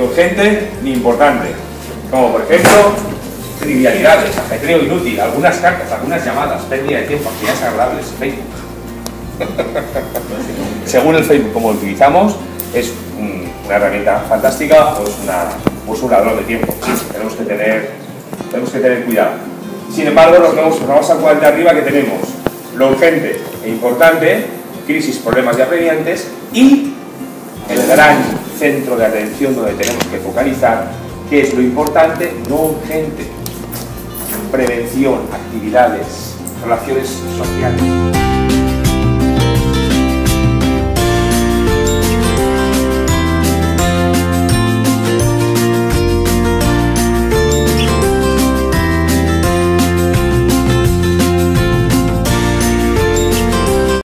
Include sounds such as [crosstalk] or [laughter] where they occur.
urgente ni importante. Como por ejemplo, trivialidades, ajetreo inútil, algunas cartas, algunas llamadas, pérdida de tiempo, actividades agradables, Facebook. [laughs] Según el Facebook como lo utilizamos, es una herramienta fantástica o es, una, o es un ladrón de tiempo. tenemos que tener, tenemos que tener cuidado. Sin embargo, nos vamos, vamos a cuadrar de arriba que tenemos lo urgente e importante, crisis, problemas y apremiantes y el gran centro de atención donde tenemos que focalizar, que es lo importante, no urgente, prevención, actividades, relaciones sociales.